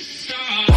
Stop.